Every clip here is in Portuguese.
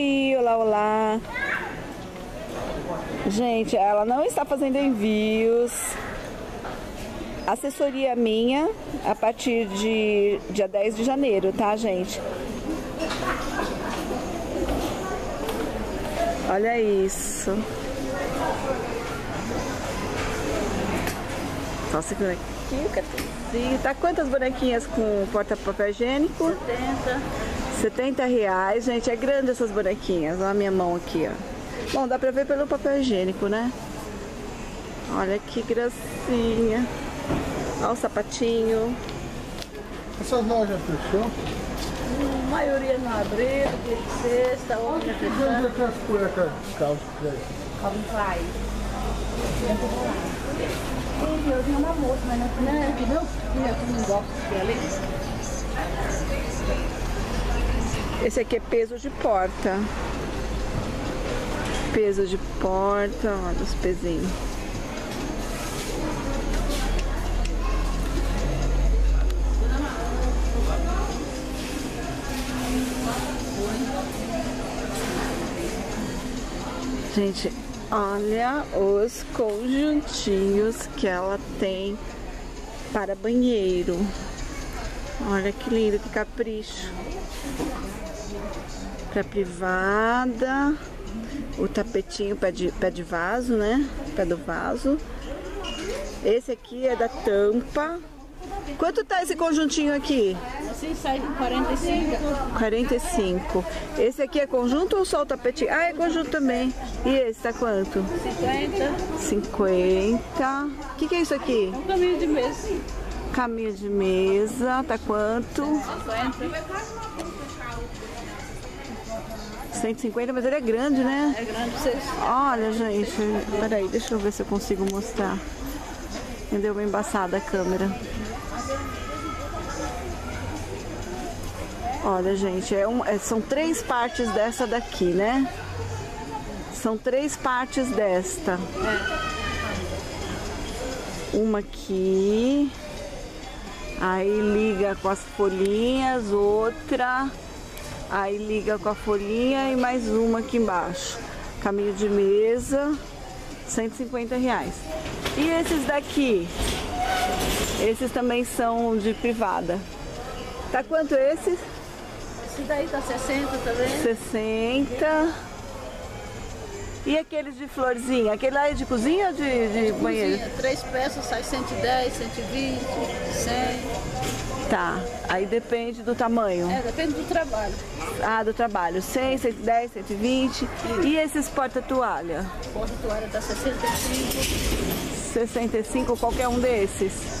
Oi, olá, olá. Gente, ela não está fazendo envios. Assessoria minha a partir de dia 10 de janeiro, tá, gente? Olha isso. Só segura aqui o cartãozinho. Tá quantas bonequinhas com porta-papel higiênico? 70. 70 reais. Gente, é grande essas bonequinhas. Olha a minha mão aqui, ó. Bom, dá pra ver pelo papel higiênico, né? Olha que gracinha. Olha o sapatinho. Essas lojas fechou? A maioria não abriu, dia de sexta, outra Onde fechando. é que as cuecas calças por aí? Como vai? Eu vi uma moça, mas não não é que aqui não gosta de ali. Esse aqui é peso de porta. Peso de porta, olha os pezinhos. Gente, olha os conjuntinhos que ela tem para banheiro. Olha que lindo, que capricho. Pra privada. O tapetinho pé de, pé de vaso, né? Pé do vaso. Esse aqui é da tampa. Quanto tá esse conjuntinho aqui? Assim sai com 45. 45. Esse aqui é conjunto ou só o tapetinho? Ah, é conjunto também. E esse tá quanto? 50. 50. O que, que é isso aqui? Um caminho de mesa. Caminho de mesa, tá quanto? 50. 150, mas ele é grande, né? É grande pra vocês. Olha, gente, peraí, deixa eu ver se eu consigo mostrar. Me deu uma embaçada a câmera. Olha, gente, é um- é- são três partes dessa daqui, né? São três partes desta. Uma aqui. Aí liga com as folhinhas, outra. Aí liga com a folhinha e mais uma aqui embaixo. Caminho de mesa, 150 reais. E esses daqui? Esses também são de privada. Tá quanto esses? Esse daí tá 60 também. 60. E aqueles de florzinha? Aquele lá é de cozinha ou de, de banheiro? Cozinha, três peças sai 110, 120, 100. Tá. Aí depende do tamanho. É, depende do trabalho. Ah, do trabalho. 100, 110, 120. E esses porta-toalha? Porta toalha tá 65. 65, qualquer um desses.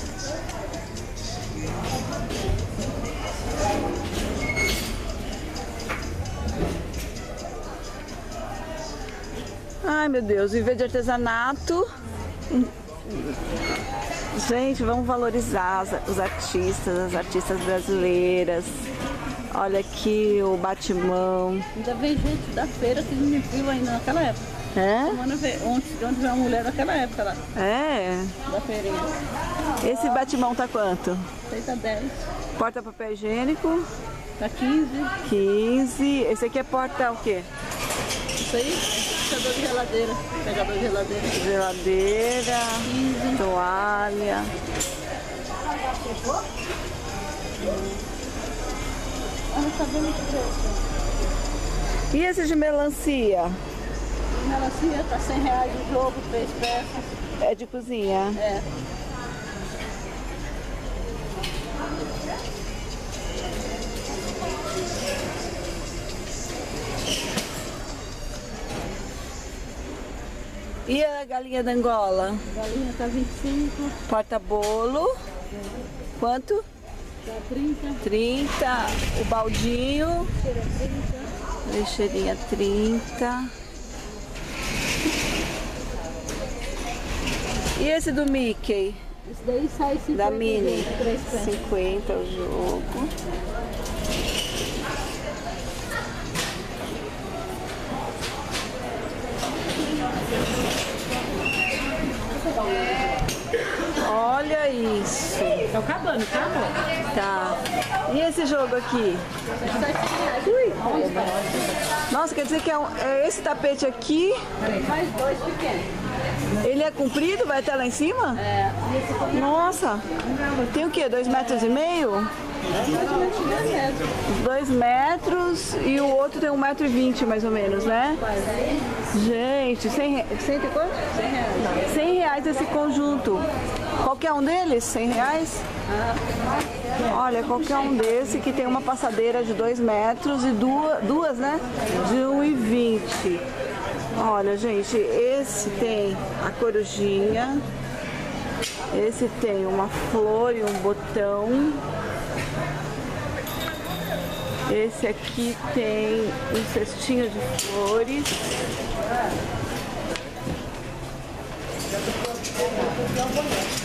Ai meu Deus, viver de artesanato. Gente, vamos valorizar os artistas, as artistas brasileiras. Olha aqui o batimão. Ainda vem gente da feira que não me viu ainda naquela época. É? Semana vê- ontem, de onde veio uma mulher naquela época lá, É. da feirinha. Esse batimão tá quanto? Esse aí tá 10, Porta papel higiênico, tá 15. 15. Esse aqui é porta o quê? Isso aí, puxador de geladeira, pegador de geladeira. Geladeira, toalha. Ah, tá de. E esse de melancia? Melancia tá 100 reais o jogo, três peças. É de cozinha. É. E a galinha da Angola? Galinha tá 25, Porta-bolo. Quanto? tá 30, 30. O baldinho. cheira 30. Lixeirinha 30. E esse do Mickey? Esse daí sai 50 Da Mini? jogo, três peças. 50 o jogo. Olha isso. Tá acabando, acabou. Tá. E esse jogo aqui? Sai 100 reais. Ui, Nossa, quer dizer que é, um- é esse tapete aqui, Mais dois pequenos. ele é comprido, vai até lá em cima? É, Nossa, tem o quê? Dois metros e meio? é. Dois metros e o outro tem um metro e vinte mais ou menos, né? Gente, cem, cento e quanto? 100 reais. 100 reais esse conjunto. Qualquer um deles? 100 reais? Olha, qualquer um desse que tem uma passadeira de 2 metros e duas, duas né? De 1,20. Olha, gente, esse tem a corujinha. Esse tem uma flor e um botão. Esse aqui tem um cestinho de flores.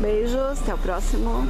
Beijos, até o próximo.